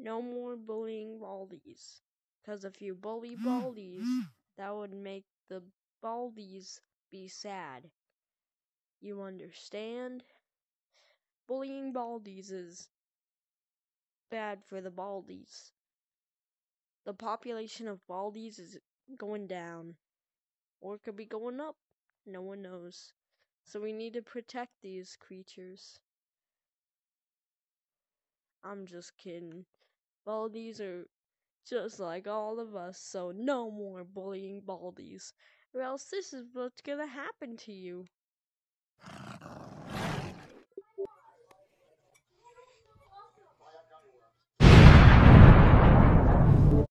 No more bullying baldies. Because if you bully baldies, that would make the baldies be sad. You understand? Bullying baldies is bad for the baldies. The population of baldies is going down. Or it could be going up. No one knows. So we need to protect these creatures. I'm just kidding. Baldies are just like all of us, so no more bullying baldies. Or else this is what's gonna happen to you.